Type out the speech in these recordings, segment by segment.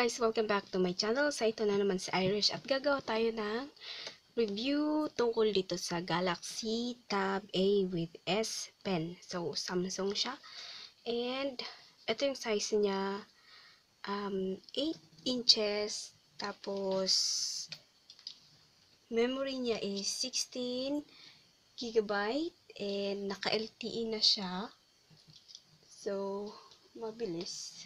guys! Welcome back to my channel. Sa ito na naman si Irish at gagawa tayo ng review tungkol dito sa Galaxy Tab A with S Pen. So, Samsung siya. And, ito yung size niya. Um, 8 inches. Tapos, memory niya is 16 gigabyte. And, naka-LTE na siya. So, mabilis.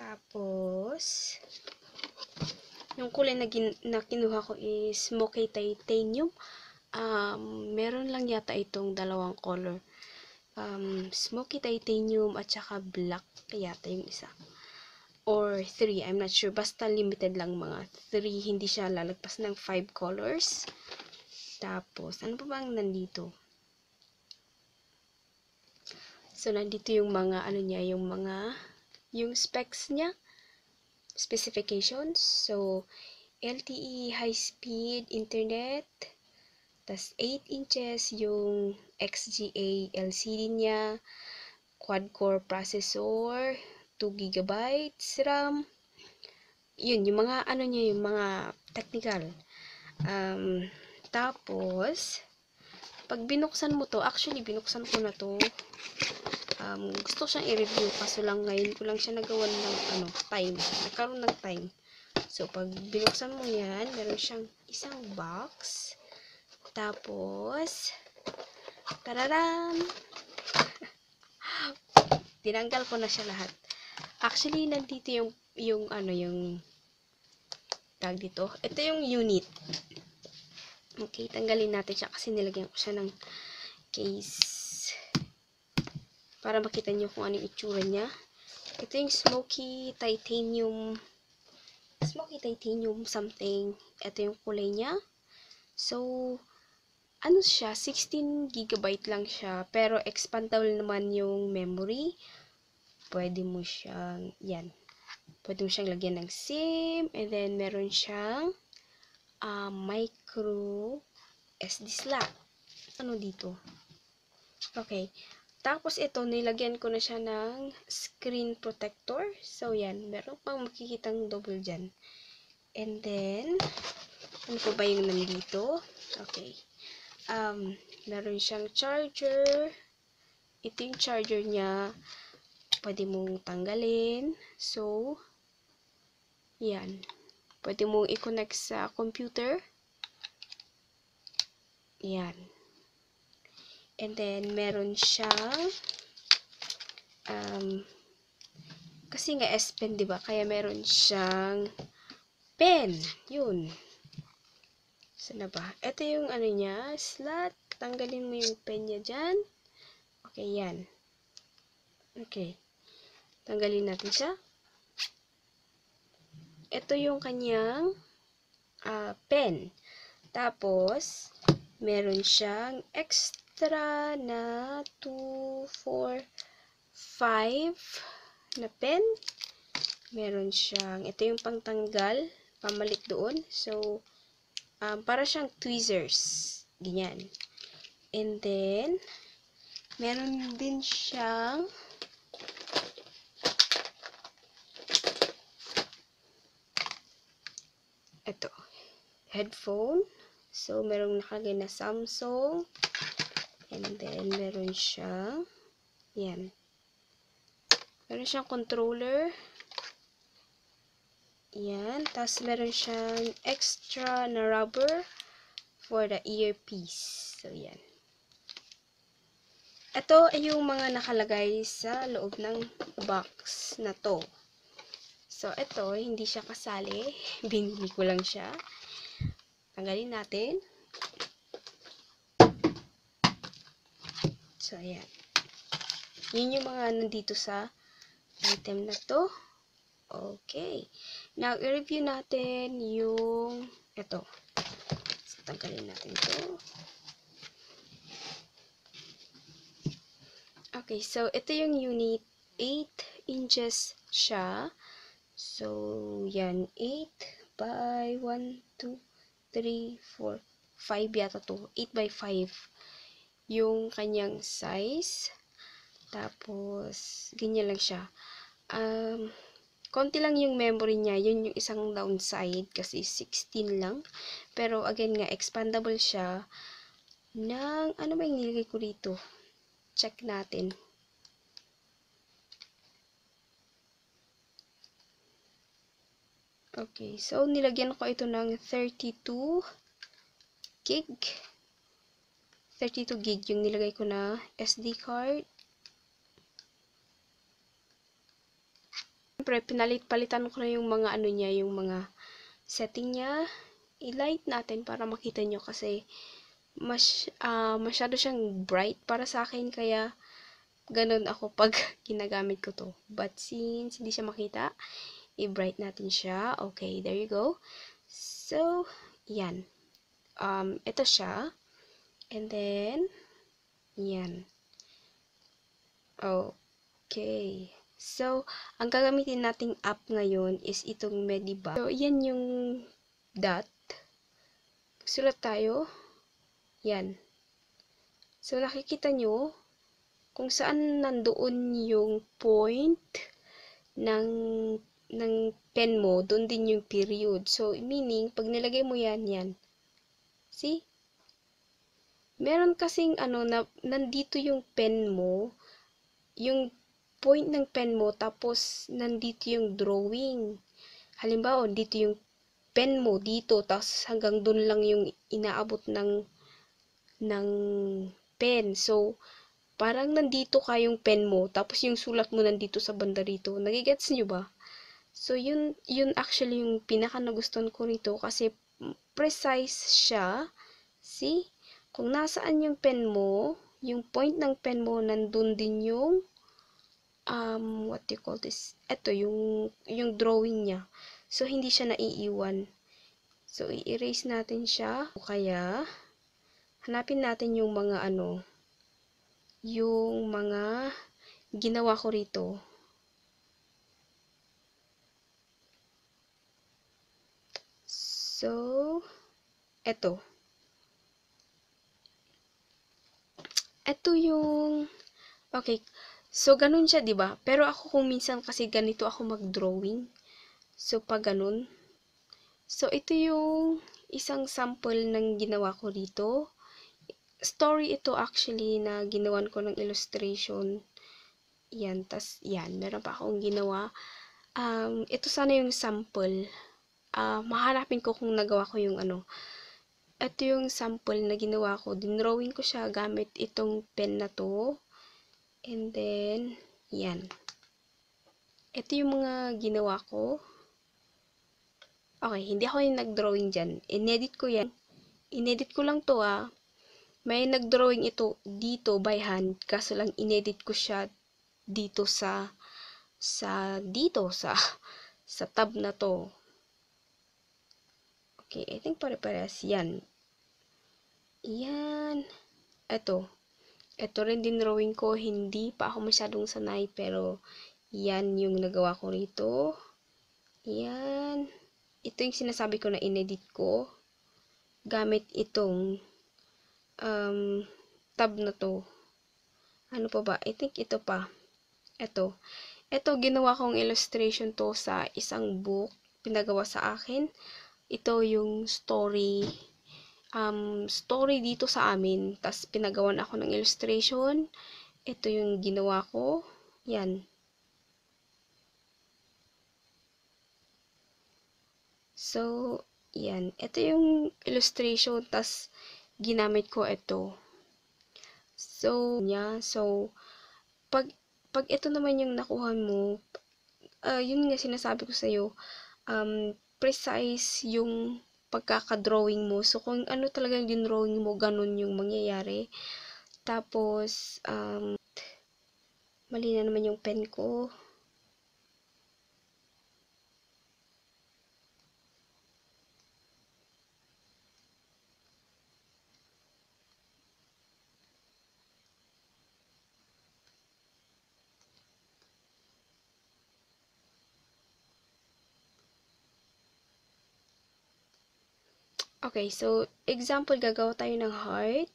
Tapos, yung kulay na, gin, na kinuha ko is smoky titanium. Um, meron lang yata itong dalawang color. Um, smoky titanium at saka black yata yung isa. Or three, I'm not sure. Basta limited lang mga three. Hindi siya lalagpas ng five colors. Tapos, ano pa bang nandito? So, nandito yung mga, ano niya, yung mga yung specs niya, specifications. So, LTE high-speed internet, tas 8 inches yung XGA LCD niya, quad-core processor, 2 GB RAM. Yun, yung mga ano niya, yung mga technical. Um, tapos, pag binuksan mo to, actually, binuksan ko na to um, gusto siyang i-review kaso lang ngayon ko lang siya nagawa ng ano, time. Nagkaroon ng time. So, pag binuksan mo yan, meron siyang isang box. Tapos, tararan! Tinanggal ko na siya lahat. Actually, nandito yung, yung ano, yung tag dito. Ito yung unit. Okay, tanggalin natin siya kasi nilagyan ko siya ng case para makita nyo kung ano yung itsura niya. Ito yung smoky titanium smoky titanium something. Ito yung kulay niya. So, ano siya? 16 gigabyte lang siya. Pero expandable naman yung memory. Pwede mo siyang, yan. Pwede mo siyang lagyan ng SIM. And then, meron siyang uh, micro SD slot. Ano dito? Okay. Tapos ito, nilagyan ko na siya ng screen protector. So, yan. Meron pang makikitang double dyan. And then, ano pa ba yung nandito? Okay. Um, meron siyang charger. Ito yung charger niya. Pwede mong tanggalin. So, yan. Pwede mong i-connect sa computer. Yan. And then, meron siyang um, kasi nga S Pen, di ba? Kaya meron siyang pen. Yun. Saan na ba? Ito yung ano niya, slot. Tanggalin mo yung pen niya dyan. Okay, yan. Okay. Tanggalin natin siya. Ito yung kanyang uh, pen. Tapos, meron siyang extra extra na 2, 4, 5 na pen. Meron siyang, ito yung pangtanggal, pamalit doon. So, um, para siyang tweezers. Ganyan. And then, meron din siyang ito, headphone. So, merong nakalagay na Samsung. And then, meron siyang, yan. Meron siyang controller. Yan. Tapos, meron siyang extra na rubber for the earpiece. So, yan. Ito ay yung mga nakalagay sa loob ng box na to. So, ito, hindi siya kasali. Binili ko lang siya. Tanggalin natin. So, ayan. Yun yung mga nandito sa item na to. Okay. Now, i-review natin yung ito. So, tanggalin natin to. Okay, so ito yung unit. 8 inches siya. So, yan. 8 by 1, 2, 3, 4, 5 yata to. 8 by 5 yung kanyang size. Tapos, ganyan lang siya. Um, konti lang yung memory niya. Yun yung isang downside kasi 16 lang. Pero again nga, expandable siya ng, ano ba yung nilagay ko dito? Check natin. Okay, so nilagyan ko ito ng 32 gig. 32 gig yung nilagay ko na SD card. Siyempre, pinalit-palitan ko na yung mga ano niya, yung mga setting niya. I-light natin para makita nyo kasi mas, uh, masyado siyang bright para sa akin kaya ganun ako pag ginagamit ko to. But since hindi siya makita, i-bright natin siya. Okay, there you go. So, yan. Um, ito siya. And then, yan. Okay. So, ang gagamitin nating app ngayon is itong Mediba. So, yan yung dot. Sulat tayo. Yan. So, nakikita nyo kung saan nandoon yung point ng ng pen mo, doon din yung period. So, meaning, pag nilagay mo yan, yan. See? Meron kasing, ano, na, nandito yung pen mo, yung point ng pen mo, tapos, nandito yung drawing. Halimbawa, dito yung pen mo, dito, tapos hanggang doon lang yung inaabot ng, ng pen. So, parang nandito ka yung pen mo, tapos yung sulat mo nandito sa banda rito. Nagigets nyo ba? So, yun, yun actually yung pinaka nagustuhan ko nito kasi precise siya. See? Kung nasaan yung pen mo, yung point ng pen mo, nandun din yung um, what you call this? Ito, yung, yung drawing niya. So, hindi siya naiiwan. So, i-erase natin siya. O kaya, hanapin natin yung mga ano, yung mga ginawa ko rito. So, eto. Eto yung, okay, so ganun siya, di ba? Pero ako kung minsan kasi ganito ako mag-drawing. So, pag ganun. So, ito yung isang sample ng ginawa ko dito. Story ito actually na ginawan ko ng illustration. Yan, tas yan, meron pa akong ginawa. Um, ito sana yung sample uh, mahanapin ko kung nagawa ko yung ano. Ito yung sample na ginawa ko. Dinrawing ko siya gamit itong pen na to. And then, yan. Ito yung mga ginawa ko. Okay, hindi ako yung nag-drawing dyan. Inedit ko yan. Inedit ko lang to ah. May nag-drawing ito dito by hand. Kaso lang inedit ko siya dito sa sa dito sa sa tab na to. Okay, I think pare-parehas yan. Yan. Ito. Ito rin din drawing ko. Hindi pa ako masyadong sanay, pero yan yung nagawa ko rito. Yan. Ito yung sinasabi ko na inedit ko. Gamit itong um, tab na to. Ano pa ba? I think ito pa. Ito. Ito, ginawa kong illustration to sa isang book. Pinagawa sa akin ito yung story um, story dito sa amin. Tapos, pinagawan ako ng illustration. Ito yung ginawa ko. Yan. So, yan. Ito yung illustration. Tapos, ginamit ko ito. So, yeah. So, pag, pag ito naman yung nakuha mo, uh, yun nga sinasabi ko sa'yo, um, precise yung pagkakadrawing mo. So, kung ano talaga yung dinrawing mo, ganun yung mangyayari. Tapos, um, mali na naman yung pen ko. Okay, so, example, gagawa tayo ng heart.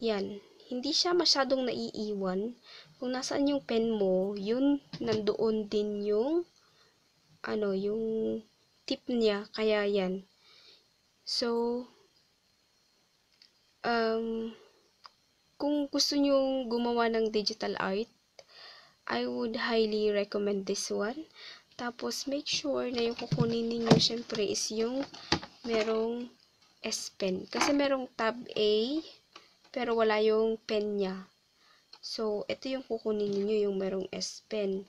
Yan. hindi siya masyadong naiiwan. Kung nasaan yung pen mo, yun, nandoon din yung, ano, yung tip niya. Kaya yan. So, um, kung gusto nyo gumawa ng digital art, I would highly recommend this one. Tapos, make sure na yung kukunin ninyo, syempre, is yung merong S Pen. Kasi merong tab A, pero wala yung pen niya. So, ito yung kukunin niyo yung merong S Pen.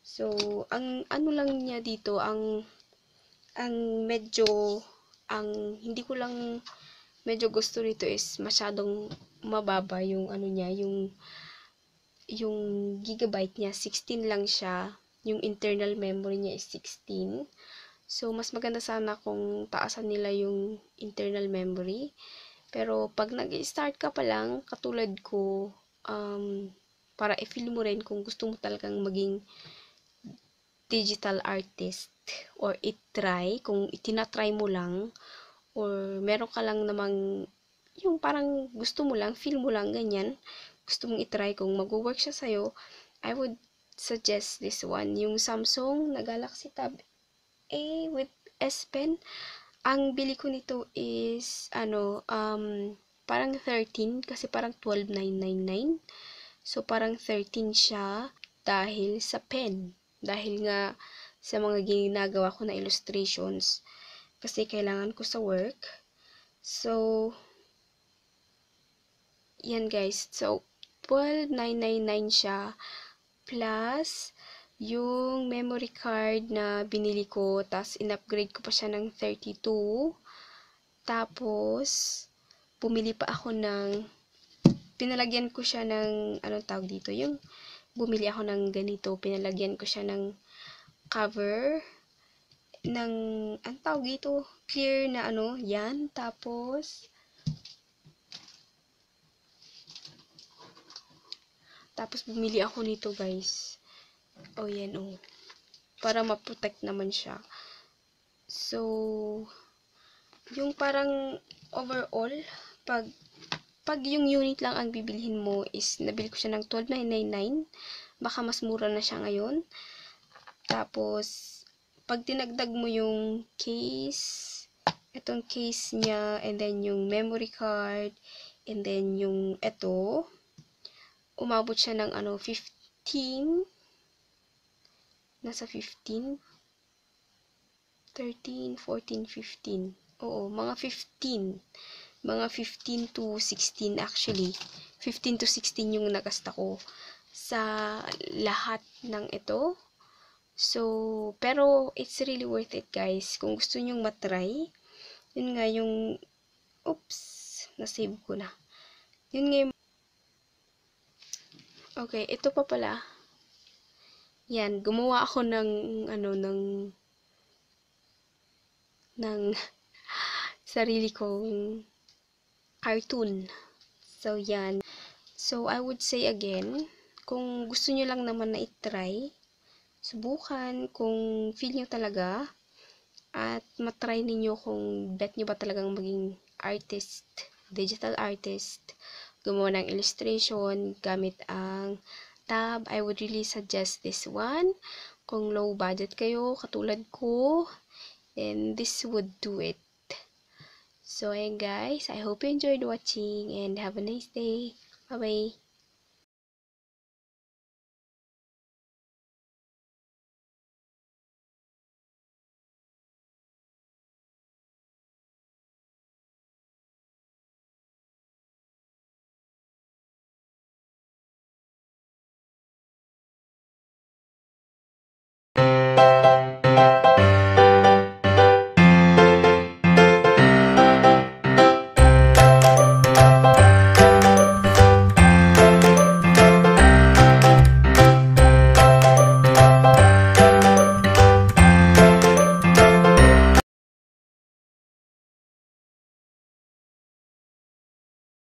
So, ang ano lang niya dito, ang ang medyo, ang hindi ko lang medyo gusto nito is masyadong mababa yung ano niya, yung yung gigabyte niya, 16 lang siya yung internal memory niya is 16. So, mas maganda sana kung taasan nila yung internal memory. Pero, pag nag-start ka pa lang, katulad ko, um, para i-feel mo rin kung gusto mo talagang maging digital artist or i-try, kung itinatry mo lang, or meron ka lang namang yung parang gusto mo lang, feel mo lang, ganyan, gusto mong i-try kung mag-work siya sa'yo, I would suggest this one. Yung Samsung na Galaxy Tab A with S Pen. Ang bili ko nito is, ano, um, parang 13 kasi parang 12,999. So, parang 13 siya dahil sa pen. Dahil nga sa mga ginagawa ko na illustrations. Kasi kailangan ko sa work. So, yan guys. So, 12,999 siya plus yung memory card na binili ko, tapos in-upgrade ko pa siya ng 32. Tapos, bumili pa ako ng, pinalagyan ko siya ng, anong tawag dito, yung bumili ako ng ganito, pinalagyan ko siya ng cover, ng, ang tawag dito, clear na ano, yan. Tapos, Tapos, bumili ako nito, guys. O, oh, yan, oh. Para ma-protect naman siya. So, yung parang overall, pag pag yung unit lang ang bibilhin mo is, nabili ko siya ng 12,999. Baka mas mura na siya ngayon. Tapos, pag tinagdag mo yung case, itong case niya, and then yung memory card, and then yung ito, umabot siya ng ano, 15, nasa 15, 13, 14, 15. Oo, mga 15. Mga 15 to 16 actually. 15 to 16 yung nagasta ko sa lahat ng ito. So, pero it's really worth it guys. Kung gusto nyong matry, yun nga yung, oops, nasave ko na. Yun nga yung Okay, ito pa pala. Yan, gumawa ako ng, ano, ng, ng sarili kong cartoon. So, yan. So, I would say again, kung gusto nyo lang naman na itry, subukan kung feel nyo talaga, at matry ninyo kung bet nyo ba talagang maging artist, digital artist, gumawa ng illustration gamit ang tab, I would really suggest this one. Kung low budget kayo, katulad ko, then this would do it. So, ayan guys, I hope you enjoyed watching and have a nice day. Bye-bye!